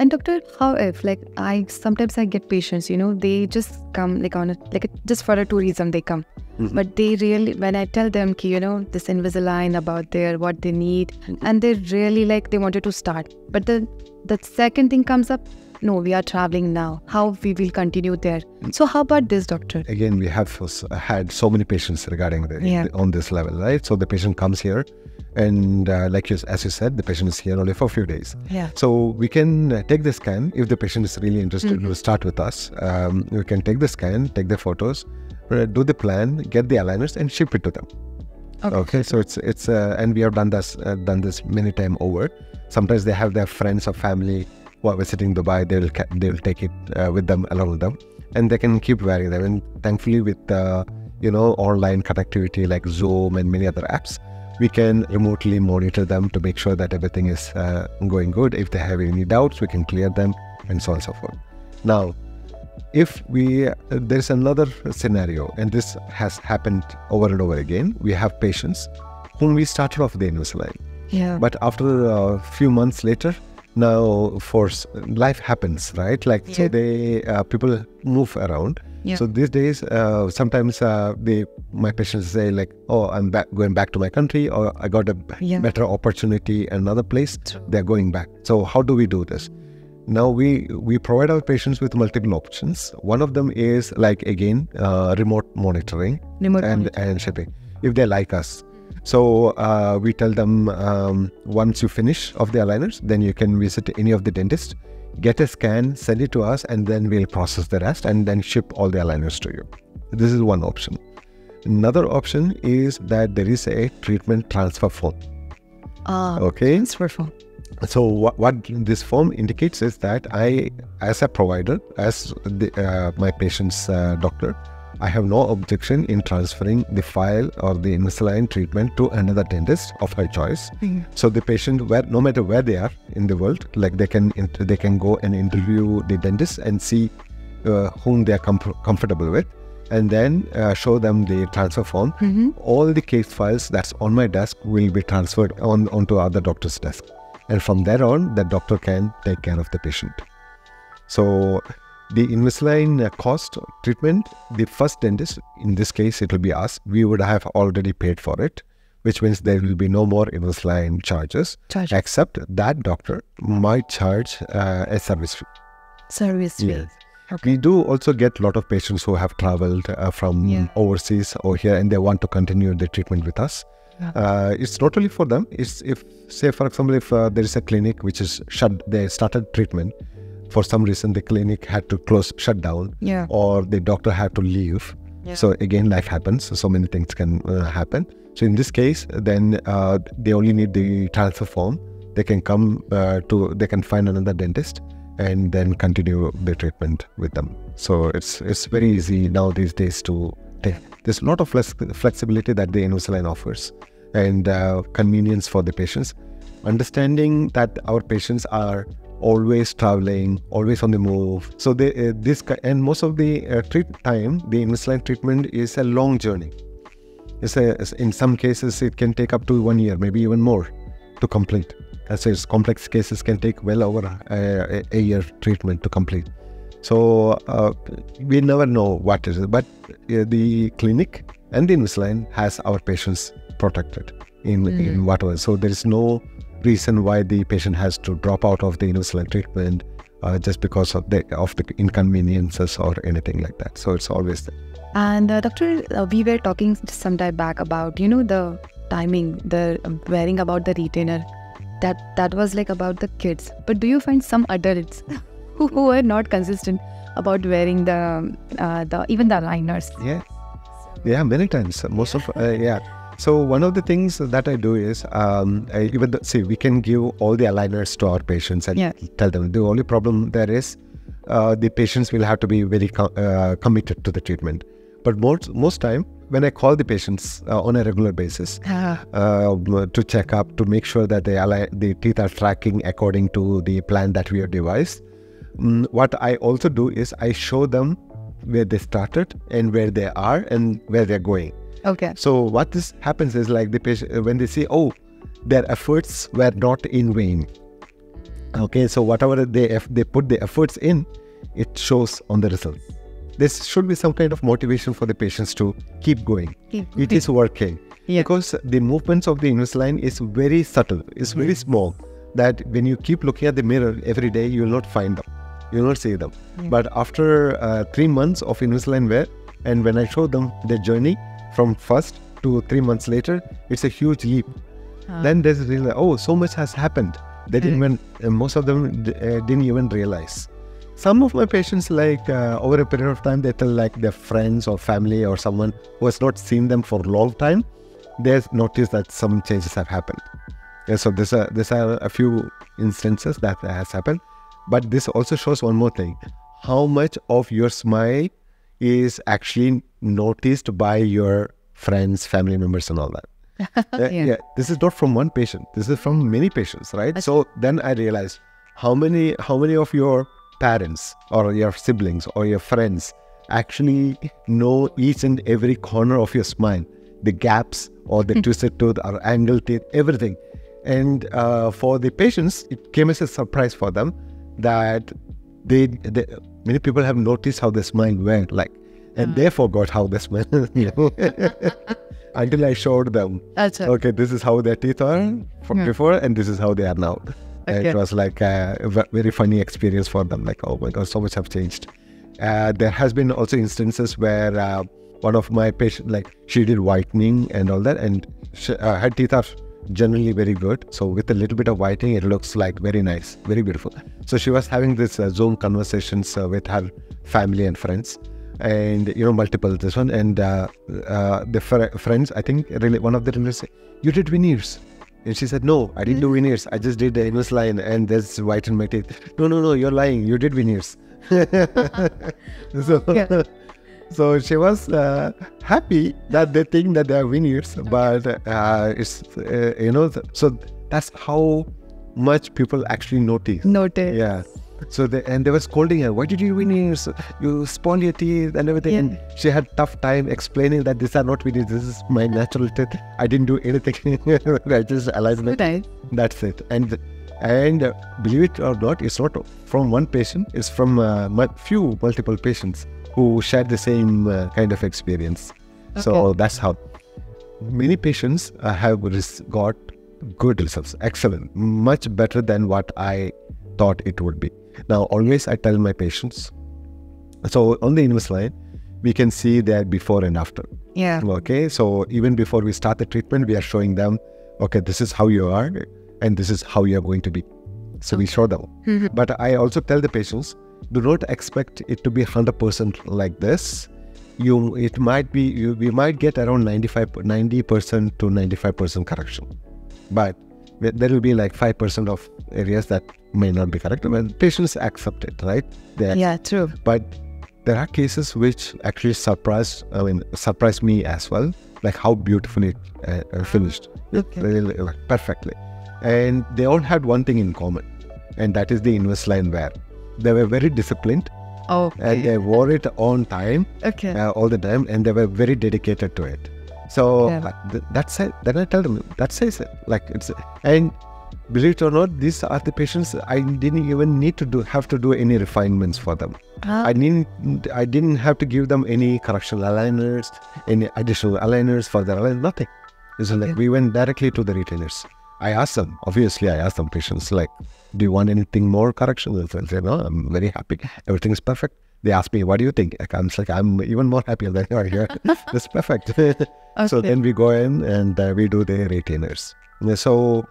And doctor, how if like I sometimes I get patients, you know, they just come like on a like a, just for a tourism they come, Mhm. but they really when I tell them, you know, this Invisalign about their what they need, and they really like they wanted to start, but the the second thing comes up, no, we are traveling now. How we will continue there? So how about this, doctor? Again, we have had so many patients regarding the, Yeah. on this level, right? So the patient comes here, and uh, like you, as you said, the patient is here only for a few days. Yeah. So we can take the scan if the patient is really interested Mhm. to start with us. Um, we can take the scan, take the photos, uh, do the plan, get the aligners, and ship it to them. Okay. Okay, so it's it's uh, and we have done this uh, done this many time over. Sometimes they have their friends or family who are visiting Dubai. They will they will take it uh, with them along with them, and they can keep wearing them. And thankfully, with uh, you know online connectivity like Zoom and many other apps, we can remotely monitor them to make sure that everything is uh, going good. If they have any doubts, we can clear them, and so on and so forth. Now, if we uh, there's another scenario and this has happened over and over again we have patients whom we started off the invisalign Yeah. but after a few months later now for life happens right like so they uh, people move around Yeah. so these days uh, sometimes uh, they my patients say like oh i'm back going back to my country or i got a Yeah. better opportunity another place True. they're going back so how do we do this now we we provide our patients with multiple options one of them is like again uh, remote monitoring Remote and monitor. and shipping if they like us so uh, we tell them um, once you finish of the aligners then you can visit any of the dentist get a scan send it to us and then we'll process the rest and then ship all the aligners to you. This is one option. Another option is that there is a treatment transfer form. Ah, okay? transfer form. so what, what this form indicates is that I, as a provider, as the, uh, my patient's uh, doctor, I have no objection in transferring the file or the Invisalign treatment to another dentist of her choice. So the patient, where no matter where they are in the world, like they can they can go and interview the dentist and see uh, whom they are comf- comfortable with, and then uh, show them the transfer form. Mm-hmm. All the case files that's on my desk will be transferred on onto other doctor's desk, and from there on, the doctor can take care of the patient. So. The Invisalign uh, cost treatment, the first dentist, in this case, it will be us. We would have already paid for it, which means there will be no more Invisalign charges Charge except that doctor might charge uh, a service fee. service fee. Yes. Okay. We do also get a lot of patients who have traveled uh, from Yeah. overseas or here and they want to continue the treatment with us. Yeah. Uh, it's not only for them. It's if, say, for example, if uh, there is a clinic which is shut, they started treatment. For some reason, the clinic had to close, shut down, Yeah. or the doctor had to leave. Yeah. So again, life happens. So, so many things can uh, happen. So in this case, then uh, they only need the transfer form. They can come uh, to, they can find another dentist and then continue the treatment with them. So it's it's very easy now these days to take. There's a lot of flex- flexibility that the Invisalign offers and uh, convenience for the patients. Understanding that our patients are always traveling, always on the move. So they, uh, this and most of the uh, treat time, the Invisalign treatment is a long journey. It's a, in some cases it can take up to one year, maybe even more, to complete. As is, complex cases can take well over a, a, a year treatment to complete. So uh, we never know what it, but uh, the clinic and the Invisalign has our patients protected in in whatever. So there is no reason why the patient has to drop out of the Invisalign treatment uh, just because of the of the inconveniences or anything like that. So it's always there. And uh, doctor, uh, we were talking some time back about you know the timing, the uh, wearing about the retainer. That that was like about the kids. But do you find some adults who, who are not consistent about wearing the uh, the even the liners? Yeah. Yeah, many times. Most of uh, yeah. So one of the things that I do is um, I, even the, see we can give all the aligners to our patients and Yeah. tell them. The only problem there is uh, the patients will have to be very co- uh, committed to the treatment. But most most time when I call the patients uh, on a regular basis Ah, uh, to check up to make sure that the the teeth are tracking according to the plan that we have devised. Mm, what I also do is I show them where they started and where they are and where they're going. Okay. So what this happens is like the patient when they see oh their efforts were not in vain. Okay, so whatever they if they put the efforts in, it shows on the result. This should be some kind of motivation for the patients to keep going. Keep It is working Yeah. because the movements of the Invisalign is very subtle. It's very small. That when you keep looking at the mirror every day, you will not find them. You will not see them. But after uh, three months of Invisalign wear, and when I show them the journey from first to three months later, it's a huge leap. Then there's really oh, so much has happened. They didn't even uh, most of them d- uh, didn't even realize. Some of my patients, like uh, over a period of time, they tell like their friends or family or someone who has not seen them for a long time, they've noticed that some changes have happened. Yeah, so these are these are a few instances that has happened, but this also shows one more thing: how much of your smile is actually noticed by your friends, family members, and all that. Yeah. yeah. this is not from one patient. This is from many patients, right? So then I realized how many how many of your parents or your siblings or your friends actually know each and every corner of your smile, the gaps or the twisted tooth or angled teeth, everything. And uh, for the patients, it came as a surprise for them that they, they many people have noticed how the smile went like, and they forgot how they smile. you know. Until I showed them okay, this is how their teeth are from Yeah. before, and this is how they are now. And Okay. It was like a very funny experience for them. Like, oh my god, so much have changed. Uh, there has been also instances where uh, one of my patients, like, she did whitening and all that, and she, uh, her teeth are generally very good. So with a little bit of whitening, it looks like very nice, very beautiful. So she was having this uh, Zoom conversations uh, with her family and friends and you know multiple this one. And uh, uh, the fr- friends i think really one of the relatives said you did veneers. And she said no i didn't do veneers. I just did the Invisalign and there's white in my teeth. No no no you're lying. You did veneers. So Yeah. so she was uh, happy that they think that they are veneers but uh, it's uh, you know so that's how much people actually notice. Noted. yeah. So they and they were scolding her. Why did you veneers? You spoil your teeth and everything. Yeah. And she had tough time explaining that these are not veneers. This is my natural teeth. I didn't do anything. I just alignment. Nice. That's it. And and uh, believe it or not, it's not from one patient. It's from uh, few multiple patients who shared the same uh, kind of experience. So that's how many patients uh, have res- got good results. Excellent, much better than what I thought it would be. Now, always I tell my patients. So on the Invisalign, we can see their before and after. Yeah. Okay, so even before we start the treatment, we are showing them, okay, this is how you are, and this is how you are going to be. So we show them. Mm-hmm. But I also tell the patients, do not expect it to be 100% like this. You, it might be, you, we might get around 95, 90% to 95% correction. But there will be like 5% of areas that may not be correct. But patients accept it, right? They Yeah, true. but there are cases which actually surprise i mean surprise me as well like how beautifully uh, uh, finished Okay. really, like, perfectly and they all had one thing in common and that is the Invisalign wear they were very disciplined Oh. and they wore it on time Okay. uh, all the time and they were very dedicated to it so Yeah. that's it then i tell them that says it like it's and believe it or not these are the patients i didn't even need to do have to do any refinements for them Ah, I didn't I didn't have to give them any correctional aligners, any additional aligners for their align nothing. It's like Okay. we went directly to the retainers. I asked them, obviously I asked them patients like, do you want anything more correctional? They said, no, I'm very happy. Everything is perfect. They asked me, what do you think? Like, I'm like, I'm even more happier than you are here. That's perfect. So then we go in and uh, we do the retainers. So,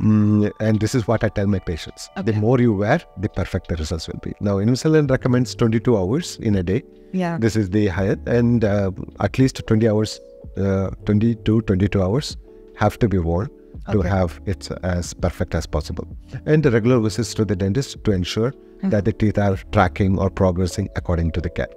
mm, and this is what I tell my patients. The more you wear, the perfect the results will be. Now, Invisalign recommends 22 hours in a day. yeah. This is the highest, and uh, at least 20 hours, uh, 20 to 22 hours have to be worn to have it as perfect as possible. And the regular visits to the dentist to ensure that the teeth are tracking or progressing according to the care.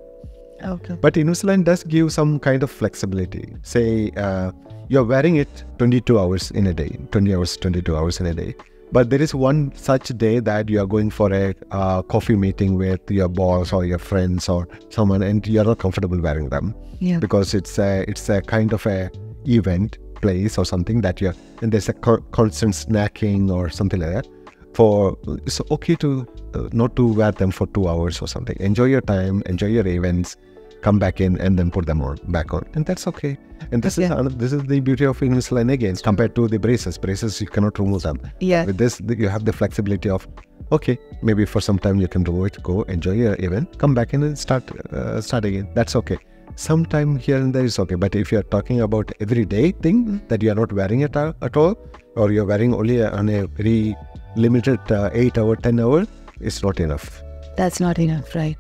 Okay. But Invisalign does give some kind of flexibility. Say uh, you're wearing it 22 hours in a day, 20 hours, 22 hours in a day. But there is one such day that you are going for a uh, coffee meeting with your boss or your friends or someone, and you're not comfortable wearing them Yeah. because it's a it's a kind of a event place or something that you're and there's a co- constant snacking or something like that. for it's okay to uh, not to wear them for two hours or something. Enjoy your time, enjoy your events, come back in, and then put them on back on, and that's okay. And this is another, this is the beauty of Invisalign again compared to the braces. Braces you cannot remove them. Yeah. With this, you have the flexibility of okay, maybe for some time you can remove it, go enjoy your event, come back in and start uh, start again. That's okay. Sometime here and there is okay, but if you are talking about everyday thing that you are not wearing it a- at all, or you're wearing only on a very limited uh, eight hour, ten hour, it's not enough. That's not enough, right?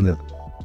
No.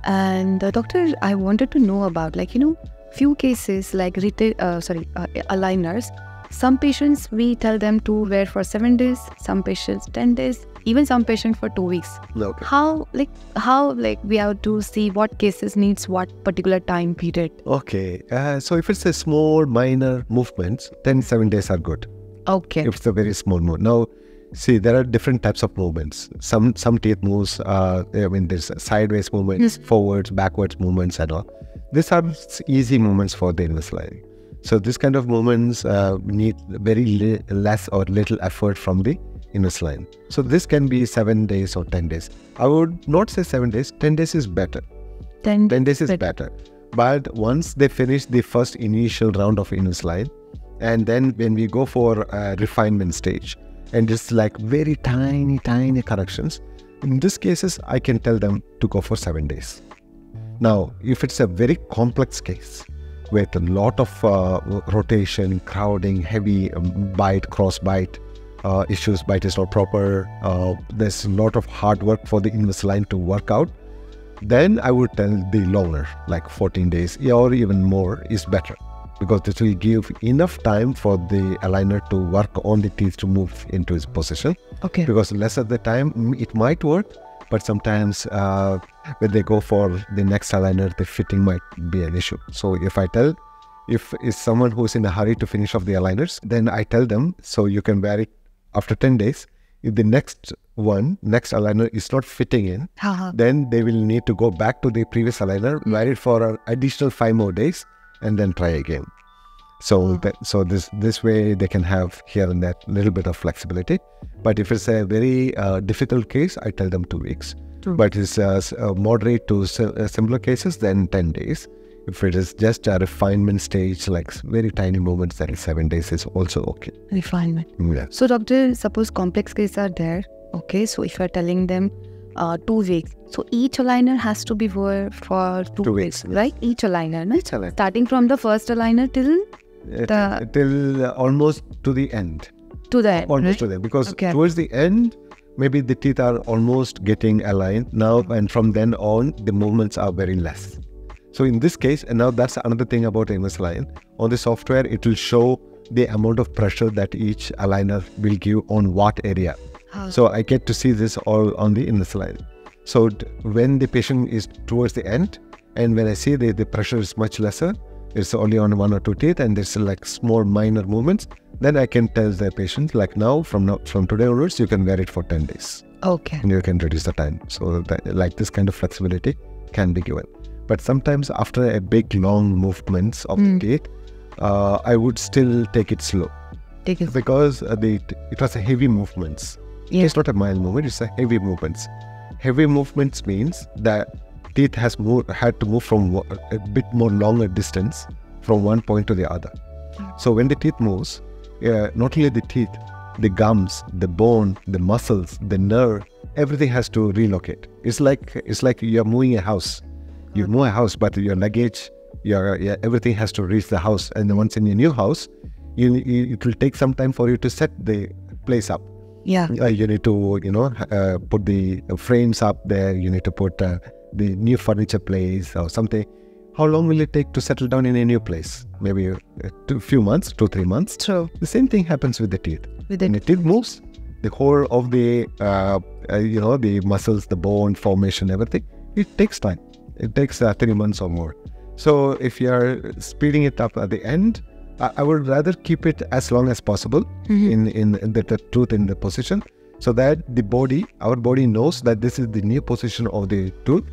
And uh, doctor, I wanted to know about like you know few cases like retail, uh, sorry, uh, aligners. Some patients we tell them to wear for seven days. Some patients ten days. Even some patient for two weeks. Okay. How like how like we have to see what cases needs what particular time period. Okay. Uh, so if it's a small, minor movements, then seven days are good. Okay. if it's a very small move. Now, see, there are different types of movements. Some some teeth moves. Uh, I mean, there's sideways movements, forwards, backwards movements, and all. These are easy movements for the Invisalign. So this kind of movements uh, need very less or little effort from the Invisalign. So this can be seven days or ten days. I would not say seven days. Ten days is better. Ten. 10 days is better. better. But once they finish the first initial round of Invisalign, and then when we go for a refinement stage, and it's like very tiny, tiny corrections, in these cases, I can tell them to go for seven days. Now, if it's a very complex case with a lot of uh, rotation, crowding, heavy um, bite, cross bite uh, issues, bite is not proper, uh, there's a lot of hard work for the Invisalign to work out, then I would tell the longer, like 14 days or even more is better because this will give enough time for the aligner to work on the teeth to move into its position. Okay. Because less of the time mm, it might work, but sometimes uh, when they go for the next aligner, the fitting might be an issue. So if I tell, if is someone who's in a hurry to finish off the aligners, then I tell them so you can wear it after 10 days. If the next one, next aligner is not fitting in, Haha. then they will need to go back to the previous aligner, wear it for an additional five more days, and then try again. So that so this this way they can have here and there little bit of flexibility. But if it's a very uh, difficult case, I tell them two weeks. True. But it's uh, uh, moderate to uh, similar cases, then ten days. If it is just a refinement stage, like very tiny movements, then seven days is also okay. Refinement. Yeah. So, doctor, suppose complex cases are there. Okay, so if you're telling them uh, two weeks, so each aligner has to be wore for two, Two weeks, weeks, yes. right? Each aligner, no? Each aligner. starting from the first aligner till The- till uh, almost to the end. to the end, almost right? to them because Okay. towards the end maybe the teeth are almost getting aligned now and from then on the movements are very less so in this case and now that's another thing about MS Invisalign on the software it will show the amount of pressure that each aligner will give on what area. How- so i get to see this all on the MS Invisalign so when the patient is towards the end and when i see the, the pressure is much lesser it's only on one or two teeth and there's like small minor movements then i can tell the patient like now from now from today onwards you can wear it for 10 days. Okay. and you can reduce the time. So that like this kind of flexibility can be given but sometimes after a big long movements of Mm. the teeth uh, i would still take it slow. Take it. because uh, the it was a heavy movements. Yeah. it's not a mild movement it's a heavy movements. Heavy movements means that teeth has moved had to move from a bit more longer distance from one point to the other. So when the teeth moves uh, not only the teeth the gums the bone the muscles the nerve everything has to relocate. It's like it's like you're moving a house you move a house but your luggage your yeah, everything has to reach the house. And then once in your new house you, you it will take some time for you to set the place up. Yeah. uh, you need to you know uh, put the frames up there. You need to put uh, the new furniture place or something. How long will it take to settle down in a new place? Maybe a two, few months two three months? True. the same thing happens with the teeth. With when the teeth. moves the whole of the uh, uh, you know the muscles the bone formation everything it takes time it takes uh, three months or more so if you are speeding it up at the end I, I would rather keep it as long as possible Mhm. in, in, in the, the tooth in the position so that the body our body knows that this is the new position of the tooth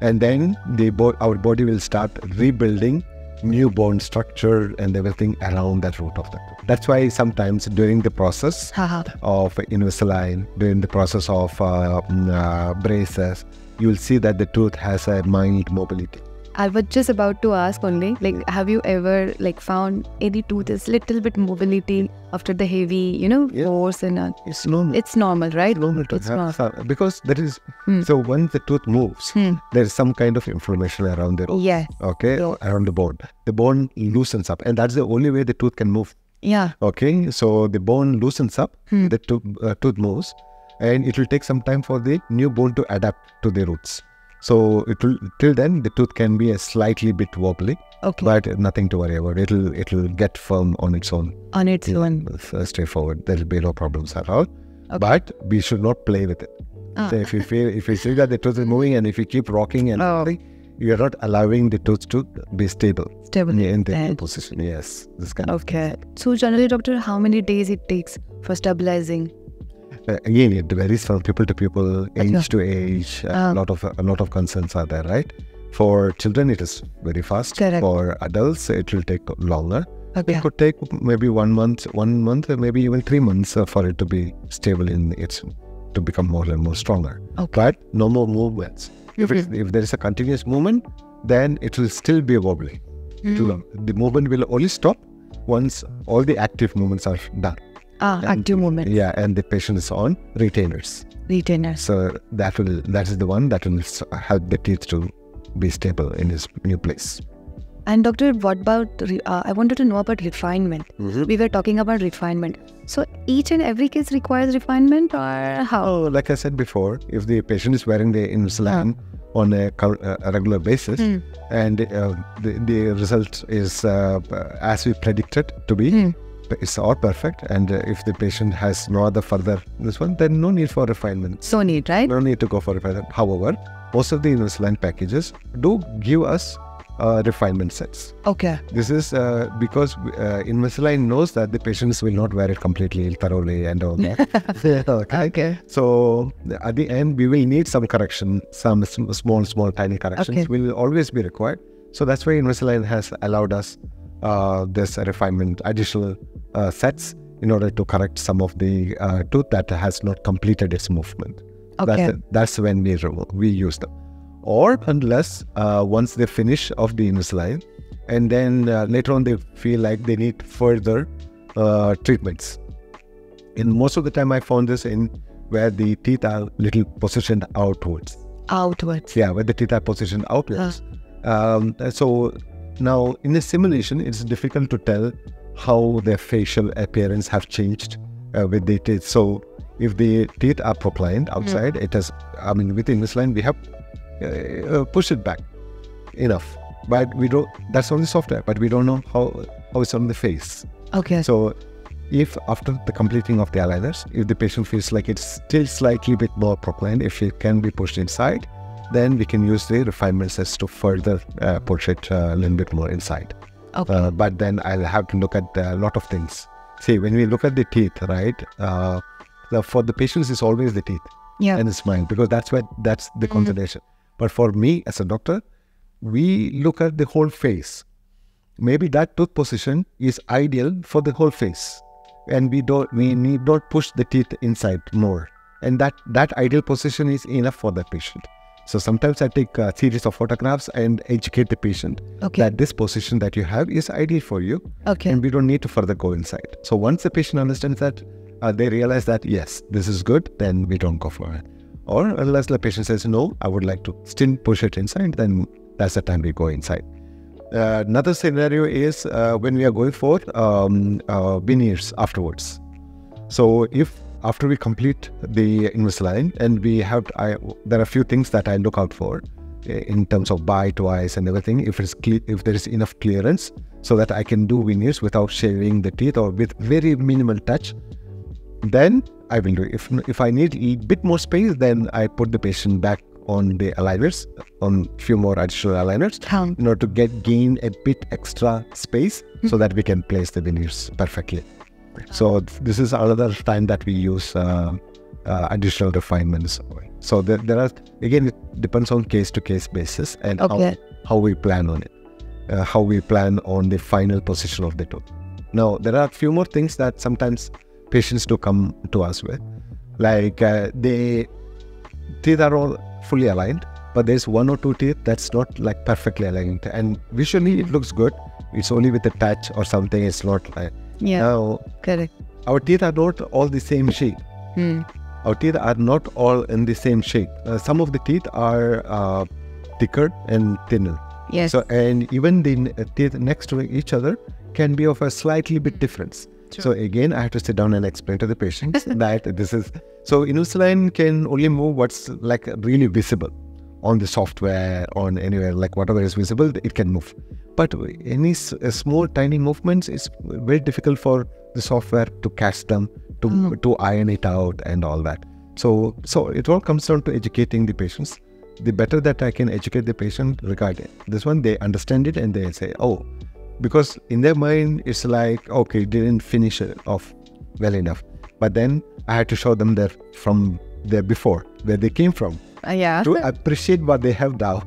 and then the bo- our body will start rebuilding new bone structure and everything around that root of the tooth. That's why sometimes during the process of Invisalign, during the process of uh, mm, uh, braces, you will see that the tooth has a mild mobility. I was just about to ask only, like, have you ever like found any tooth is little bit mobility after the heavy, you know, Yeah. force and uh, It's normal. it's normal, right? normal to It's have some- because there is Hmm. so once the tooth moves, Hmm. there is some kind of inflammation around the Yeah, okay Yeah. around the bone. The bone loosens up, and that's the only way the tooth can move. yeah. Okay, so the bone loosens up, Hmm. the tooth, uh, tooth moves, and it will take some time for the new bone to adapt to the roots. So it will till then the tooth can be a slightly bit wobbly, Okay. but nothing to worry about. It'll it'll get firm on its own. On its own. Uh, straightforward. There'll be no problems at all. Okay. But we should not play with it. Ah. So if you feel if you see that the tooth is moving and if you keep rocking and Oh. you're not allowing the tooth to be stable Stable. in the Right. position. Yes, this kind of Okay. So generally, doctor, how many days it takes for stabilizing? Uh, again it varies from people to people, age to age. A Ah. lot of a lot of concerns are there, right? For children, it is very fast. Correct. For adults, it will take longer. Okay. It could take maybe one month, one month, or maybe even three months uh, for it to be stable in its to become more and more stronger. Okay. But no more movements. If, it's, if there is a continuous movement, then it will still be wobbly. It will- the movement will only stop once all the active movements are done. Ah, And- active movement. Yeah, and the patient is on retainers. Retainers. So that will that is the one that will help the teeth to be stable in its new place. And doctor, what about? Uh, I wanted to know about refinement. We were talking about refinement. So each and every case requires refinement, or how? Oh, like I said before, if the patient is wearing the Invisalign on a, uh, a regular basis, Hmm. and uh, the, the result is uh, as we predicted to be, Hmm. It's all perfect. And uh, if the patient has no other further this one, then no need for refinement. So neat, right? No need to go for refinement. However, most of the Invisalign packages do give us uh, refinement sets. Okay. This is uh, because uh, Invisalign knows that the patients will not wear it completely thoroughly and all that. okay. Okay. So at the end, we will need some correction, some small, small, tiny corrections Okay. will always be required. So that's why Invisalign has allowed us this refinement, additional uh, sets in order to correct some of the uh, tooth that has not completed its movement. Okay. That's, that's when we remove, we use them. Or unless uh, once they finish of the Invisalign, and then uh, later on they feel like they need further uh, treatments. In most of the time, I found this in where the teeth are little positioned outwards. Outwards. Yeah, where the teeth are positioned outwards. Um, so now in the simulation, it's difficult to tell how their facial appearance have changed uh, with the teeth. So if the teeth are proclined outside, it has. I mean, with Invisalign, we have uh, uh, pushed it back enough, but we don't. That's only software, but we don't know how how it's on the face. Okay. So, if after the completing of the aligners, if the patient feels like it's still slightly bit more proclined, if it can be pushed inside, then we can use the refinement sets to further uh, push it uh, a little bit more inside. okay. Uh, but then I'll have to look at a lot of things. See, when we look at the teeth, right? Uh, for the patients, it's always the teeth yeah. and the smile because that's where that's the concentration. But for me as a doctor, we look at the whole face. Maybe that tooth position is ideal for the whole face, and we don't we need not push the teeth inside more, and that that ideal position is enough for the patient. So sometimes I take a series of photographs and educate the patient Okay. that this position that you have is ideal for you, okay. and we don't need to further go inside. So once the patient understands that, uh, they realize that yes, this is good, then we don't go for it. Or unless the patient says no, I would like to still push it inside, then that's the time we go inside. Uh, another scenario is uh, when we are going for um, uh, veneers afterwards. So if after we complete the Invisalign and we have, I, there are a few things that I look out for uh, in terms of bite wise and everything. If it's cle- if there is enough clearance so that I can do veneers without shaving the teeth or with very minimal touch, then I will do. it. If if I need a bit more space, then I put the patient back on the aligners, on few more additional aligners, in order to get gain a bit extra space so that we can place the veneers perfectly. So this is another time that we use uh, uh, additional refinements. So there, there are again it depends on case to case basis and Okay. how, how we plan on it. uh, how we plan on the final position of the tooth. Now, there are a few more things that sometimes patients do come to us with, like uh, they teeth are all fully aligned, but there's one or two teeth that's not like perfectly aligned, and visually it looks good. It's only with a touch or something. It's not like Yeah. now Correct. our teeth are not all the same shape. Hmm. Our teeth are not all in the same shape. Uh, some of the teeth are uh, thicker and thinner. Yes. So, and even the uh, teeth next to each other can be of a slightly bit difference. True. So again, I have to sit down and explain to the patient that this is so Invisalign can only move what's like really visible on the software on anywhere like whatever is visible it can move. But any s- small tiny movements is very difficult for the software to catch them to Oh. to iron it out and all that. So so it all comes down to educating the patients. The better that i can educate the patient regarding this one they understand it and they say oh because in their mind it's like okay didn't finish it off well enough. But then i had to show them their from there before where they came from yeah. to appreciate what they have now.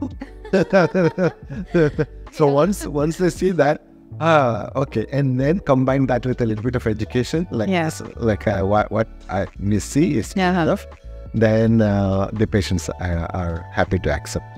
so once once they see that, ah, okay, and then combine that with a little bit of education, like this, like uh, what what I see is enough, then uh, the patients are, are happy to accept.